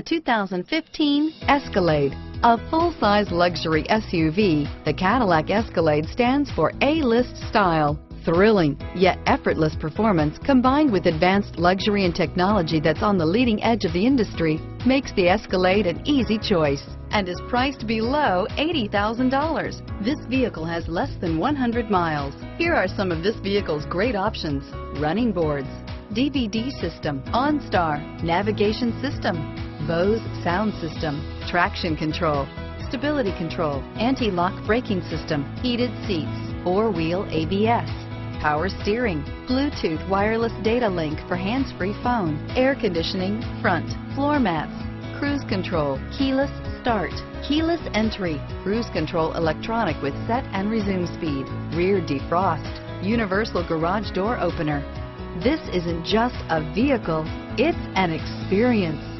The 2015 Escalade. A full-size luxury SUV, the Cadillac Escalade stands for A-list style. Thrilling, yet effortless performance combined with advanced luxury and technology that's on the leading edge of the industry makes the Escalade an easy choice and is priced below $80,000. This vehicle has less than 100 miles. Here are some of this vehicle's great options. Running boards, DVD system, OnStar, navigation system, Bose sound system, traction control, stability control, anti-lock braking system, heated seats, four-wheel ABS, power steering, Bluetooth wireless data link for hands-free phone, air conditioning, front, floor mats, cruise control, keyless start, keyless entry, cruise control electronic with set and resume speed, rear defrost, universal garage door opener. This isn't just a vehicle, it's an experience.